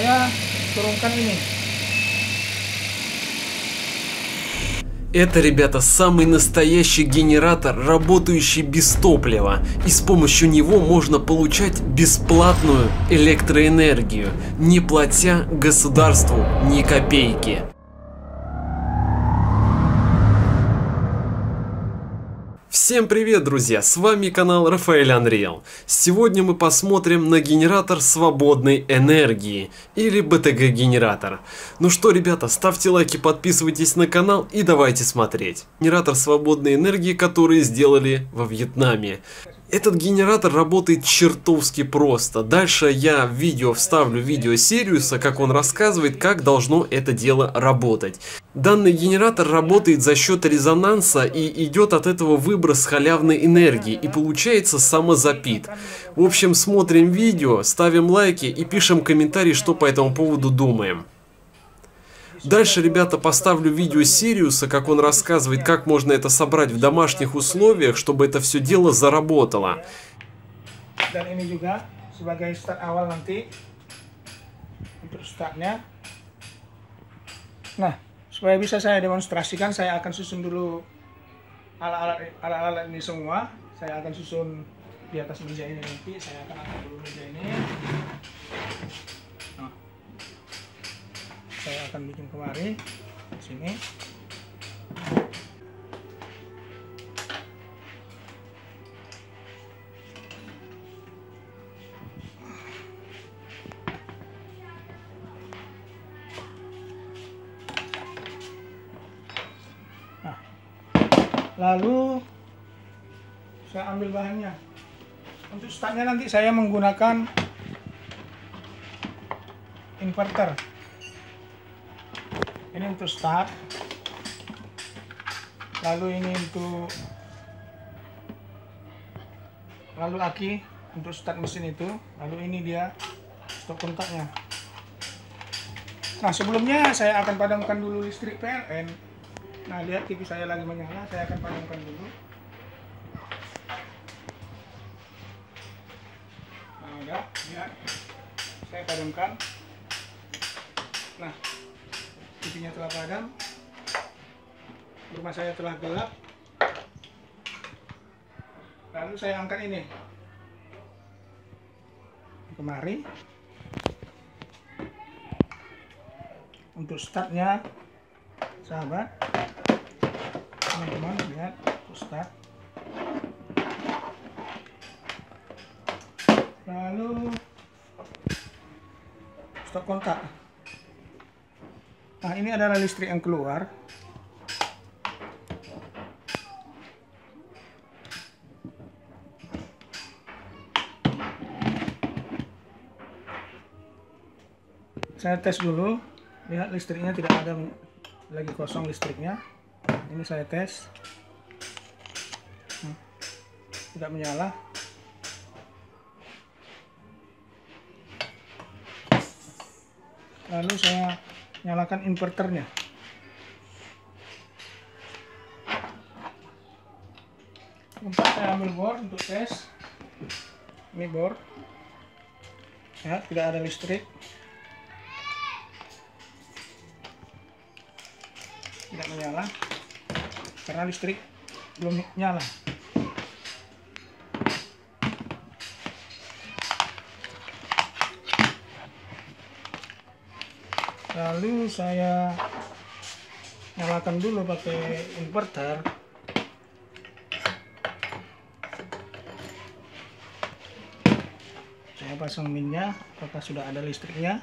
saya turunkan ini Это, ребята, самый настоящий генератор, работающий без топлива. И с помощью него можно получать бесплатную электроэнергию, не платя государству ни копейки. Всем привет, друзья! С вами канал Рафаэль Unreal. Сегодня мы посмотрим на генератор свободной энергии, или БТГ генератор. Ну что, ребята, ставьте лайки, подписывайтесь на канал и давайте смотреть. Генератор свободной энергии, который сделали во Вьетнаме. Этот генератор работает чертовски просто. Дальше я в видео вставлю видео Сириуса, как он рассказывает, как должно это дело работать. Данный генератор работает за счет резонанса и идет от этого выброс халявной энергии и получается самозапит. В общем, смотрим видео, ставим лайки и пишем комментарии, что по этому поводу думаем. Дальше, ребята, поставлю видео Сириуса, как он рассказывает, как можно это собрать в домашних условиях, чтобы это все дело заработало. nah supaya bisa saya demonstrasikan saya akan susun dulu alat-alat ini semua saya akan susun di atas meja ini nanti saya akan angkat dulu meja ini akan bikin kemari. Sini. Lalu saya ambil bahannya. Untuk startnya nanti saya menggunakan inverter ini untuk start lalu ini untuk lalu aki untuk start mesin itu lalu ini dia stop kontaknya nah sebelumnya saya akan padamkan dulu listrik PLN Nah, lihat TV saya lagi menyala, saya akan padamkan dulu. Nah, udah, lihat. Saya padamkan. Nah, TV-nya telah padam. Rumah saya telah gelap. Lalu saya angkat ini. Kemari. Untuk startnya, sahabat, teman-teman lihat start lalu stop kontak nah ini adalah listrik yang keluar. Saya tes dulu. Lihat listriknya tidak ada lagi kosong listriknya. Ini saya tes. Hmm. tidak menyala. Lalu saya nyalakan inverternya. Keempat saya ambil bor untuk tes. Ini bor. Ya tidak ada listrik. Tidak menyala karena listrik belum nyala lalu saya nyalakan dulu pakai inverter. Saya pasang minnya apakah sudah ada listriknya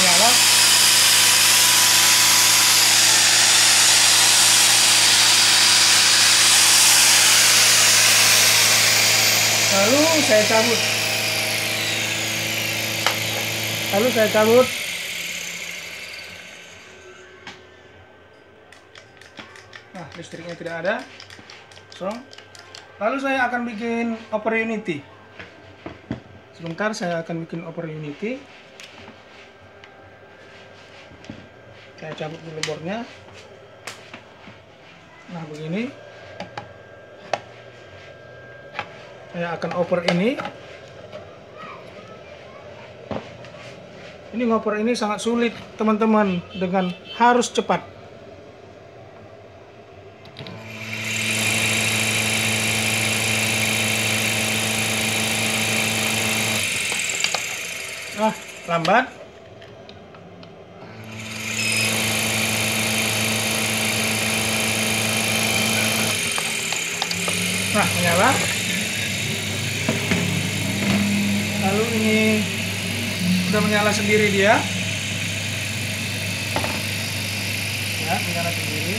nyala lalu saya cabut. Lalu saya cabut. Nah listriknya tidak ada. So lalu saya akan bikin upper unity. Sebentar saya akan bikin over unity. Saya cabut dulu bornya. Nah begini saya akan oper ini. Ini ngoper ini sangat sulit teman-teman dengan harus cepat. Ah lambat. Nah menyala lalu ini sudah menyala sendiri dia. Ya menyala sendiri.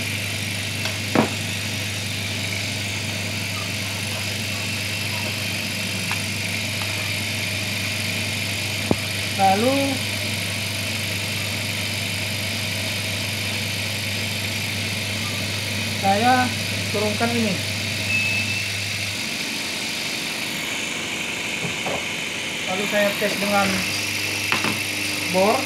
Lalu saya turunkan ini lalu saya tes dengan bor. Nah.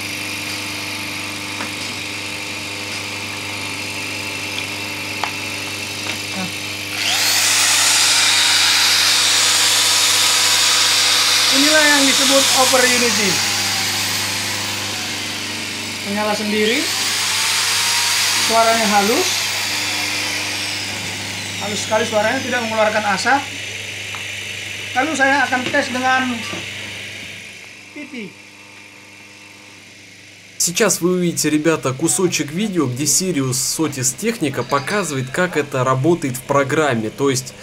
inilah yang disebut over unity. Menyala sendiri. Suaranya halus. Halus sekali suaranya tidak mengeluarkan asap. Lalu saya akan tes dengan Сейчас вы увидите, ребята, кусочек видео, где Сириус Сотис Техника показывает, как это работает в программе. То есть,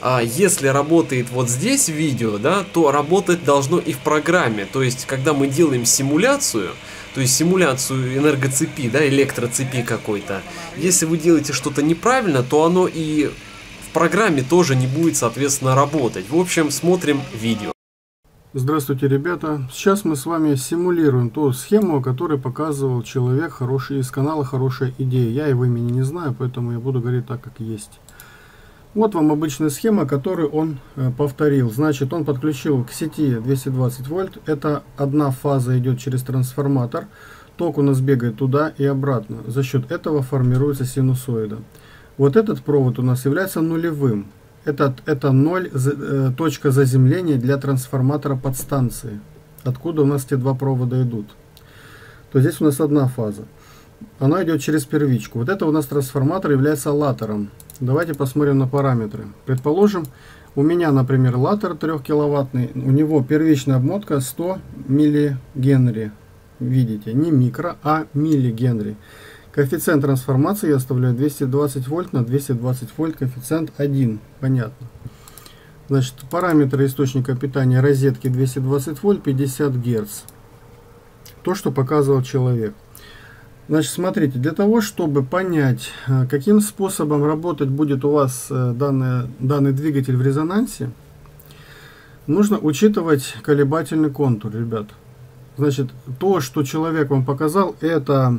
а, если работает вот здесь видео, да, то работать должно и в программе. То есть, когда мы делаем симуляцию, то есть симуляцию энергоцепи, да, электроцепи какой-то, если вы делаете что-то неправильно, то оно и в программе тоже не будет, соответственно, работать. В общем, смотрим видео. Здравствуйте, ребята! Сейчас мы с вами симулируем ту схему, которую показывал человек хороший, из канала «Хорошая идея». Я его имени не знаю, поэтому я буду говорить так, как есть. Вот вам обычная схема, которую он э, повторил. Значит, он подключил к сети 220 вольт. Это одна фаза идет через трансформатор. Ток у нас бегает туда и обратно. За счет этого формируется синусоида. Вот этот провод у нас является нулевым. Это, это 0 э, точка заземления для трансформатора подстанции. Откуда у нас эти два провода идут. То здесь у нас одна фаза. Она идет через первичку. Вот это у нас трансформатор является латером. Давайте посмотрим на параметры. Предположим, у меня, например, латер 3 киловаттный. У него первичная обмотка 100 миллигенри. Видите, не микро, а миллигенри. Коэффициент трансформации я оставляю 220 вольт на 220 вольт, коэффициент 1. Понятно. Значит, параметры источника питания розетки 220 вольт, 50 герц. То, что показывал человек. Значит, смотрите, для того, чтобы понять, э, каким способом работать будет у вас э, данный, данный двигатель в резонансе, нужно учитывать колебательный контур, ребят. Значит, то, что человек вам показал, это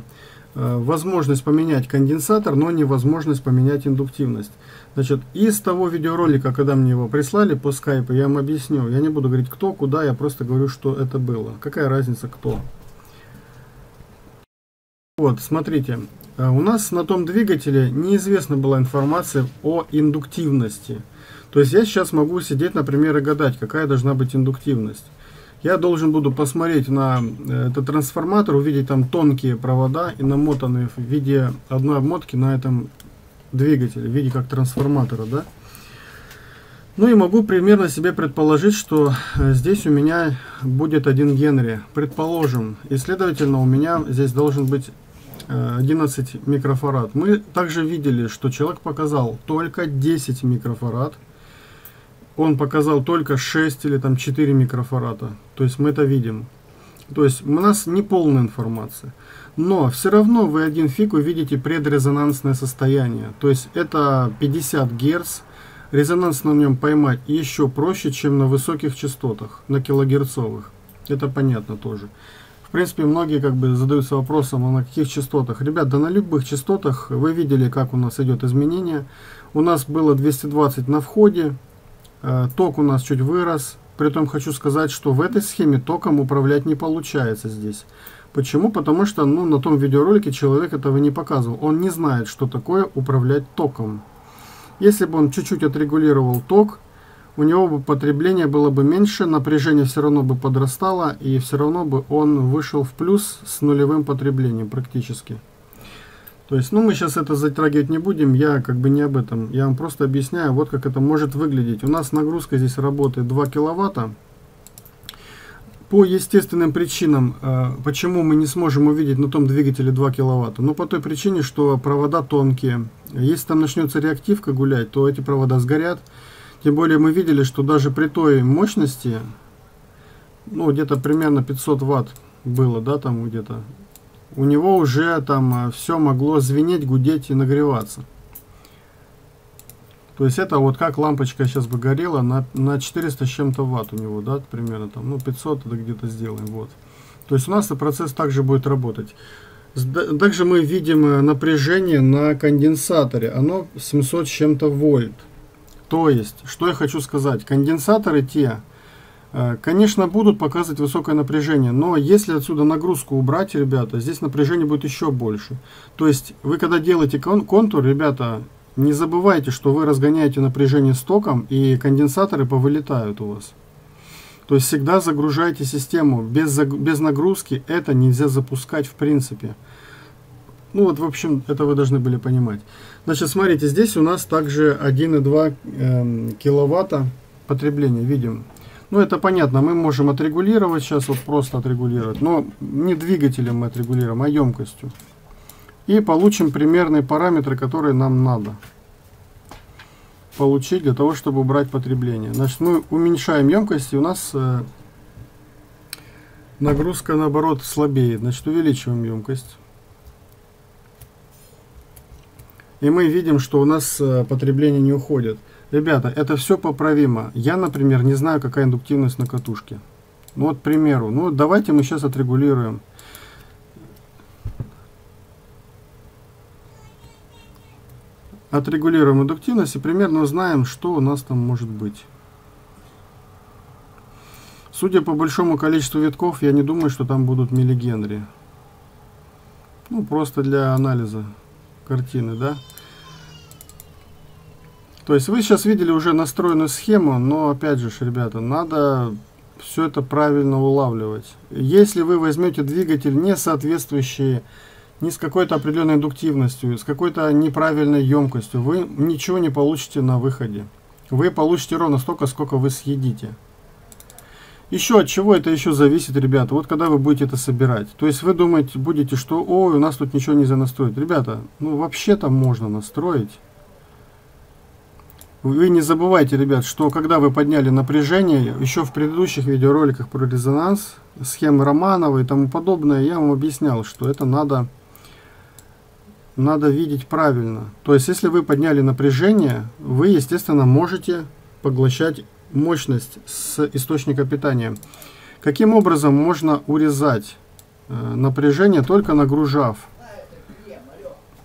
возможность поменять конденсатор, но невозможность поменять индуктивность. Значит, из того видеоролика, когда мне его прислали по скайпу, я вам объясню. Я не буду говорить кто, куда, я просто говорю, что это было. Какая разница кто. Вот, смотрите. Э, у нас на том двигателе неизвестна была информация о индуктивности. То есть я сейчас могу сидеть, например, и гадать, какая должна быть индуктивность я должен буду посмотреть на э, этот трансформатор, увидеть там тонкие провода и намотанные в виде одной обмотки на этом двигателе, в виде как трансформатора, да. Ну и могу примерно себе предположить, что э, здесь у меня будет один Генри. Предположим, и следовательно у меня здесь должен быть 11 э, микрофарад. Мы также видели, что человек показал только 10 микрофарад он показал только 6 или там 4 микрофарада. То есть мы это видим. То есть у нас не полная информация. Но все равно вы один фиг увидите предрезонансное состояние. То есть это 50 Гц. Резонанс на нем поймать еще проще, чем на высоких частотах, на килогерцовых. Это понятно тоже. В принципе, многие как бы задаются вопросом, а на каких частотах. Ребят, да на любых частотах вы видели, как у нас идет изменение. У нас было 220 на входе, Э, ток у нас чуть вырос, При этом хочу сказать, что в этой схеме током управлять не получается здесь. Почему? Потому что ну, на том видеоролике человек этого не показывал. Он не знает, что такое управлять током. Если бы он чуть-чуть отрегулировал ток, у него бы потребление было бы меньше, напряжение все равно бы подрастало, и все равно бы он вышел в плюс с нулевым потреблением практически. То есть, ну, мы сейчас это затрагивать не будем, я как бы не об этом. Я вам просто объясняю, вот как это может выглядеть. У нас нагрузка здесь работает 2 киловатта. По естественным причинам, э, почему мы не сможем увидеть на том двигателе 2 киловатта? Ну, по той причине, что провода тонкие. Если там начнется реактивка гулять, то эти провода сгорят. Тем более мы видели, что даже при той мощности, ну, где-то примерно 500 ватт было, да, там где-то, у него уже там э, все могло звенеть, гудеть и нагреваться. То есть это вот как лампочка сейчас бы горела на, на 400 с чем-то ватт у него, да, примерно там, ну 500 это где-то сделаем, вот. То есть у нас процесс также будет работать. Также мы видим э, напряжение на конденсаторе, оно 700 с чем-то вольт. То есть, что я хочу сказать, конденсаторы те, конечно, будут показывать высокое напряжение, но если отсюда нагрузку убрать, ребята, здесь напряжение будет еще больше. То есть, вы когда делаете контур, ребята, не забывайте, что вы разгоняете напряжение с током, и конденсаторы повылетают у вас. То есть всегда загружайте систему. Без, без нагрузки это нельзя запускать в принципе. Ну вот, в общем, это вы должны были понимать. Значит, смотрите, здесь у нас также 1,2 э, киловатта потребления, видим. Ну, это понятно, мы можем отрегулировать сейчас, вот просто отрегулировать. Но не двигателем мы отрегулируем, а емкостью и получим примерные параметры, которые нам надо получить для того, чтобы убрать потребление. Значит, мы уменьшаем емкость, и у нас э, нагрузка, наоборот, слабеет. Значит, увеличиваем емкость. И мы видим, что у нас э, потребление не уходит. Ребята, это все поправимо. Я, например, не знаю, какая индуктивность на катушке. Ну, вот, к примеру. Ну, давайте мы сейчас отрегулируем. Отрегулируем индуктивность и примерно узнаем, что у нас там может быть. Судя по большому количеству витков, я не думаю, что там будут миллигенри. Ну, просто для анализа картины, да. То есть вы сейчас видели уже настроенную схему, но опять же, ребята, надо все это правильно улавливать. Если вы возьмете двигатель, не соответствующий не с какой-то определенной индуктивностью, с какой-то неправильной емкостью, вы ничего не получите на выходе. Вы получите ровно столько, сколько вы съедите. Еще от чего это еще зависит, ребята, вот когда вы будете это собирать. То есть вы думаете, будете, что, ой, у нас тут ничего нельзя настроить. Ребята, ну вообще-то можно настроить. Вы не забывайте, ребят, что когда вы подняли напряжение, еще в предыдущих видеороликах про резонанс, схемы Романова и тому подобное, я вам объяснял, что это надо надо видеть правильно. То есть, если вы подняли напряжение, вы, естественно, можете поглощать мощность с источника питания. Каким образом можно урезать э, напряжение, только нагружав?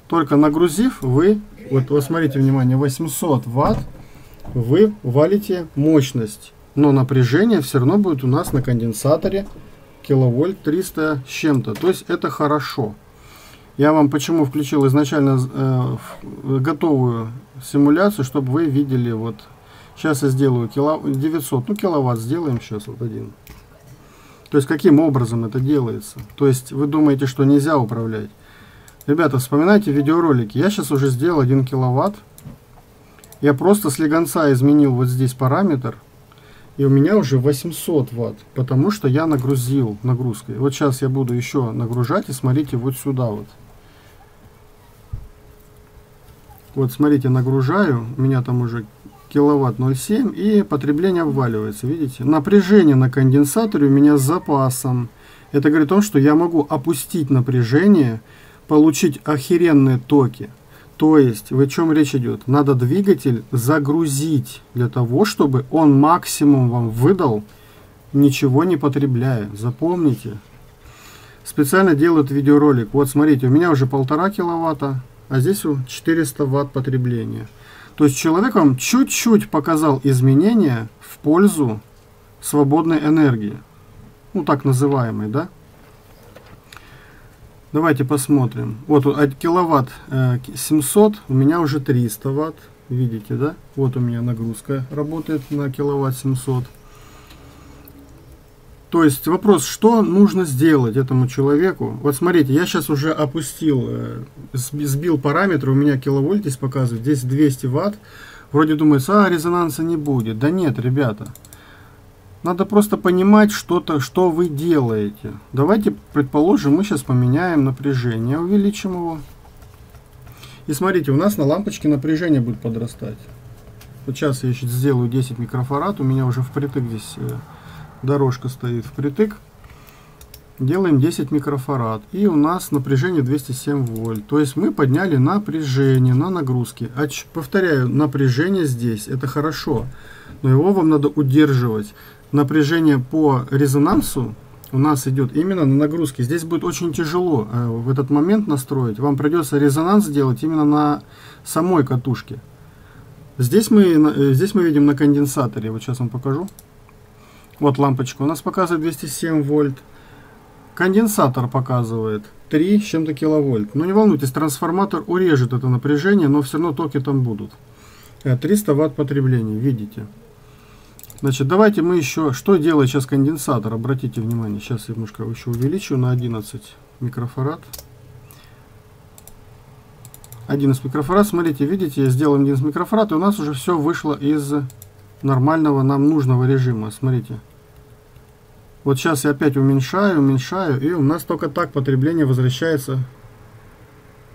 Только нагрузив, вы, вот, вот смотрите, внимание, 800 ватт, вы валите мощность. Но напряжение все равно будет у нас на конденсаторе киловольт 300 с чем-то. То есть это хорошо. Я вам почему включил изначально э, готовую симуляцию, чтобы вы видели, вот, сейчас я сделаю кило, 900, ну, киловатт сделаем сейчас вот один. То есть, каким образом это делается? То есть, вы думаете, что нельзя управлять? Ребята, вспоминайте видеоролики. Я сейчас уже сделал 1 киловатт. Я просто с легонца изменил вот здесь параметр. И у меня уже 800 ватт, потому что я нагрузил нагрузкой. Вот сейчас я буду еще нагружать и смотрите вот сюда вот. Вот смотрите, нагружаю, у меня там уже киловатт 0,7 и потребление обваливается, видите? Напряжение на конденсаторе у меня с запасом. Это говорит о том, что я могу опустить напряжение, получить охеренные токи. То есть, о чем речь идет? Надо двигатель загрузить для того, чтобы он максимум вам выдал, ничего не потребляя. Запомните. Специально делают видеоролик. Вот смотрите, у меня уже полтора киловатта, а здесь 400 ватт потребления. То есть человек вам чуть-чуть показал изменения в пользу свободной энергии. Ну, так называемой, да? Давайте посмотрим. Вот от киловатт 700, у меня уже 300 ватт. Видите, да? Вот у меня нагрузка работает на киловатт 700. То есть вопрос, что нужно сделать этому человеку? Вот смотрите, я сейчас уже опустил, э, сбил параметры, у меня киловольт здесь показывает, здесь 200 ватт. Вроде думается, а, резонанса не будет. Да нет, ребята. Надо просто понимать что-то, что вы делаете. Давайте, предположим, мы сейчас поменяем напряжение, увеличим его. И смотрите, у нас на лампочке напряжение будет подрастать. Вот сейчас я сейчас сделаю 10 микрофарад, у меня уже впритык здесь э, дорожка стоит впритык. Делаем 10 микрофарад. И у нас напряжение 207 вольт. То есть мы подняли напряжение на нагрузке. А, повторяю, напряжение здесь, это хорошо. Но его вам надо удерживать. Напряжение по резонансу у нас идет именно на нагрузке. Здесь будет очень тяжело э, в этот момент настроить. Вам придется резонанс сделать именно на самой катушке. Здесь мы, э, здесь мы видим на конденсаторе. Вот сейчас вам покажу. Вот лампочка у нас показывает 207 вольт. Конденсатор показывает 3 с чем-то киловольт. Но не волнуйтесь, трансформатор урежет это напряжение, но все равно токи там будут. 300 э, ватт потребления, видите. Значит, давайте мы еще... Что делает сейчас конденсатор? Обратите внимание. Сейчас я немножко еще увеличу на 11 микрофарад. 11 микрофарад. Смотрите, видите, я сделал 11 микрофарад, и у нас уже все вышло из нормального нам нужного режима. Смотрите. Вот сейчас я опять уменьшаю, уменьшаю, и у нас только так потребление возвращается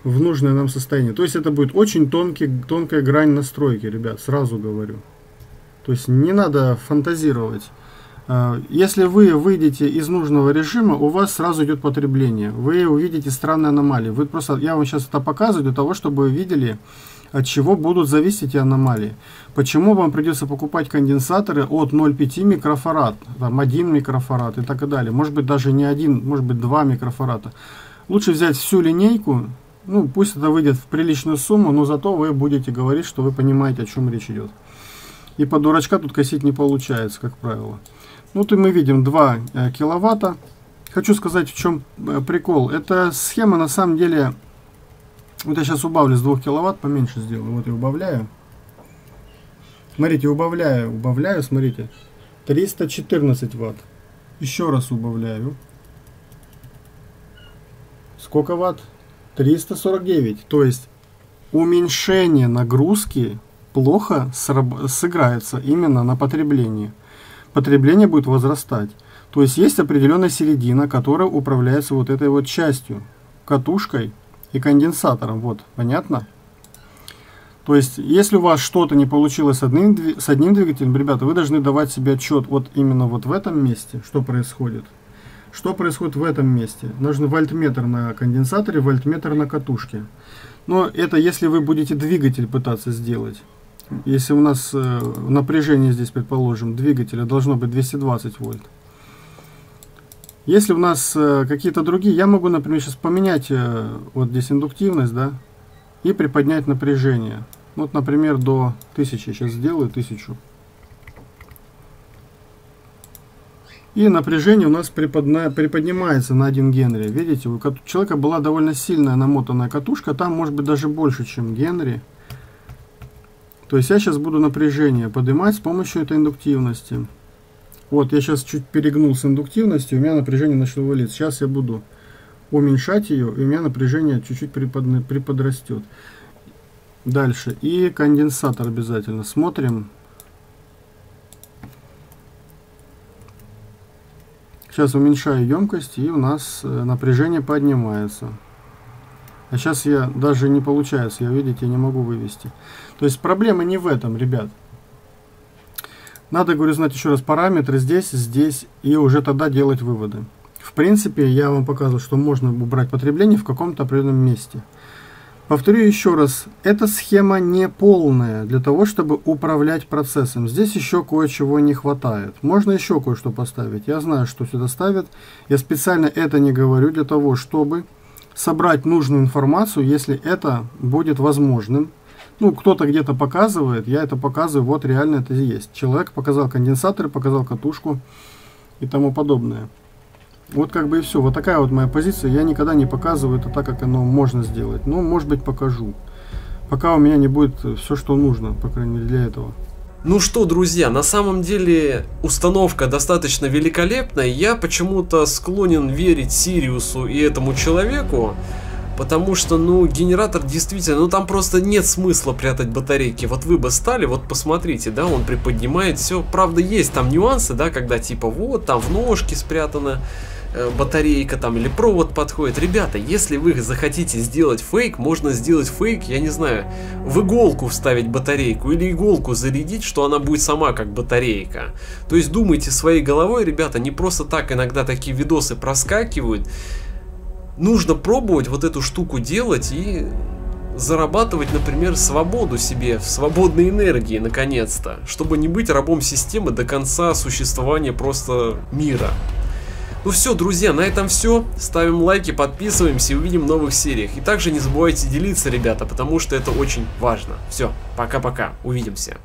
в нужное нам состояние. То есть это будет очень тонкий, тонкая грань настройки, ребят, сразу говорю. То есть не надо фантазировать. А, если вы выйдете из нужного режима, у вас сразу идет потребление. Вы увидите странные аномалии. Вы просто, я вам сейчас это показываю для того, чтобы вы видели, от чего будут зависеть эти аномалии. Почему вам придется покупать конденсаторы от 0,5 микрофарад, там 1 микрофарад и так далее. Может быть даже не один, может быть 2 микрофарада. Лучше взять всю линейку, ну пусть это выйдет в приличную сумму, но зато вы будете говорить, что вы понимаете, о чем речь идет. И по дурачка тут косить не получается, как правило. Ну, вот и мы видим 2 э, киловатта. Хочу сказать, в чем э, прикол. Эта схема на самом деле... Вот я сейчас убавлю с 2 киловатт, поменьше сделаю. Вот я убавляю. Смотрите, убавляю, убавляю, смотрите. 314 ватт. Еще раз убавляю. Сколько ватт? 349. То есть уменьшение нагрузки плохо сыграется именно на потреблении. Потребление будет возрастать. То есть есть определенная середина, которая управляется вот этой вот частью, катушкой и конденсатором. Вот, понятно? То есть, если у вас что-то не получилось с одним, с одним двигателем, ребята, вы должны давать себе отчет вот именно вот в этом месте, что происходит. Что происходит в этом месте? Нужен вольтметр на конденсаторе, вольтметр на катушке. Но это если вы будете двигатель пытаться сделать. Если у нас э, напряжение здесь, предположим, двигателя должно быть 220 вольт. Если у нас э, какие-то другие, я могу, например, сейчас поменять э, вот здесь индуктивность, да, и приподнять напряжение. Вот, например, до 1000. Сейчас сделаю 1000. И напряжение у нас приподнимается на 1 Генри. Видите, у человека была довольно сильная намотанная катушка. Там может быть даже больше, чем Генри. То есть я сейчас буду напряжение поднимать с помощью этой индуктивности. Вот, я сейчас чуть перегнул с индуктивностью, у меня напряжение начало валить. Сейчас я буду уменьшать ее, и у меня напряжение чуть-чуть припод, приподрастет. Дальше. И конденсатор обязательно. Смотрим. Сейчас уменьшаю емкость, и у нас э, напряжение поднимается. А сейчас я даже не получается, я, видите, не могу вывести. То есть проблема не в этом, ребят. Надо, говорю, знать еще раз параметры здесь, здесь, и уже тогда делать выводы. В принципе, я вам показывал, что можно убрать потребление в каком-то определенном месте. Повторю еще раз, эта схема не полная для того, чтобы управлять процессом. Здесь еще кое-чего не хватает. Можно еще кое-что поставить. Я знаю, что сюда ставят. Я специально это не говорю для того, чтобы собрать нужную информацию, если это будет возможным. ну, кто-то где-то показывает, я это показываю, вот реально это есть. Человек показал конденсатор, показал катушку и тому подобное. Вот как бы и все. Вот такая вот моя позиция. Я никогда не показываю это так, как оно можно сделать. Ну, может быть, покажу. Пока у меня не будет все, что нужно, по крайней мере, для этого. Ну что, друзья, на самом деле установка достаточно великолепная. Я почему-то склонен верить Сириусу и этому человеку. Потому что, ну, генератор действительно, ну там просто нет смысла прятать батарейки. Вот вы бы стали, вот посмотрите, да, он приподнимает все. Правда, есть там нюансы, да, когда типа вот там в ножке спрятана э, батарейка там или провод подходит. Ребята, если вы захотите сделать фейк, можно сделать фейк, я не знаю, в иголку вставить батарейку или иголку зарядить, что она будет сама как батарейка. То есть думайте своей головой, ребята, не просто так иногда такие видосы проскакивают нужно пробовать вот эту штуку делать и зарабатывать, например, свободу себе, в свободной энергии, наконец-то, чтобы не быть рабом системы до конца существования просто мира. Ну все, друзья, на этом все. Ставим лайки, подписываемся и увидим в новых сериях. И также не забывайте делиться, ребята, потому что это очень важно. Все, пока-пока, увидимся.